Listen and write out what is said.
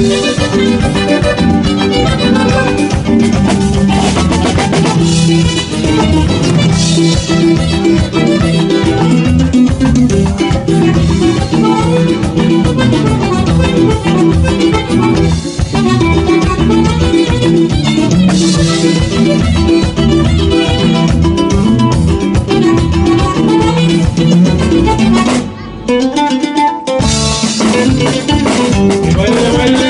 Que baile, baile.